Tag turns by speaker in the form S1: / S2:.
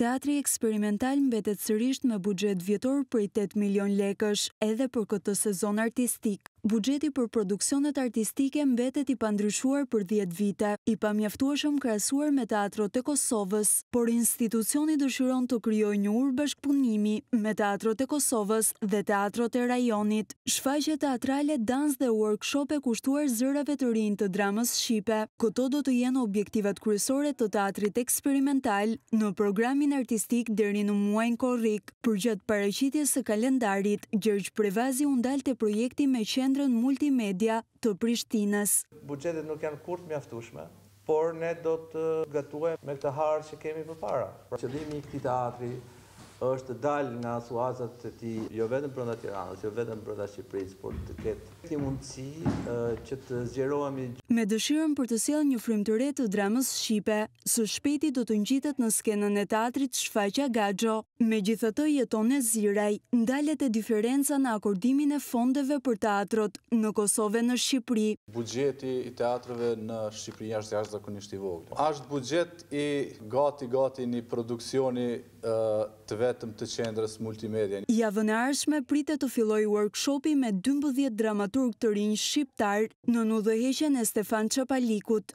S1: Teatri Eksperimental mbetet sërisht me buxhet vjetor prej tetë milionë lekësh edhe për këtë sezon artistik. Buxheti për produksionet artistike mbetet i pandryshuar për dhjetë vite, i pamjaftueshëm krahasuar me teatrot e Kosovës, por institucioni dëshiron të krijojë një urë bashkëpunimi me teatrot e Kosovës dhe teatrot e rajonit. Shfaqje teatrale, dans dhe workshope kushtuar zërave të rinj të dramës shqipe. Këto do të jenë objektivat kryesore të teatrit eksperimental në programin artistik deri në muajin korrik. Përgjatë paraqitjes së kalendarit, Gjergj Prevazi u ndal te projekti me qendrën multimedia, të Prishtinës.
S2: Buxhetet nuk janë kurrë të mjaftueshme, por ne do të gatuajmë me këtë hall që kemi përpara. Qëllimi i këtij teatri është të dalë nga suazat e tij jo vetëm brenda Tiranës, jo vetëm brenda Shqipërisë, por të ketë një mundësi që të zgjerohemi.
S1: Me dëshirën për të sjellë një frymë të re të dramës shqipe, së shpejti do të ngjitet në skenën e teatrit shfaqja Gaxho. Megjithatë Jeton Neziraj, ndalet te diferenca në akordimin e fondeve për teatrot. në Kosovë e në Shqipëri.
S3: Buxheti i teatrëve në Shqipëri është jashtëzakonisht i vogël. Asht buxhet i gati-gati një produksioni të vetëm të Qendrës Multimedia.
S1: Javën e ardhshme pritet të fillojë workshopi me dymbëdhjetë dramaturgë të rinj shqiptarë, nën udhëheqjen e Stefan Çapalikut.